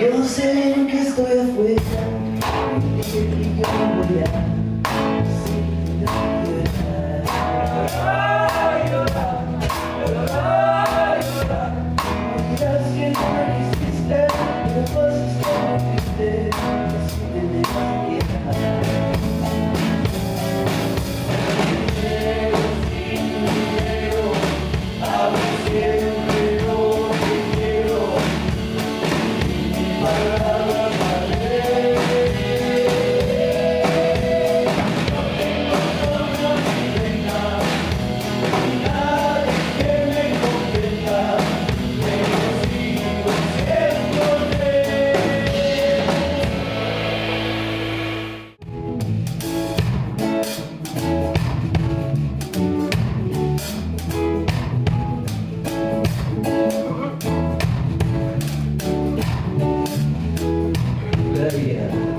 Eu sei que estoy afuera y que te quiero rodear. Yeah.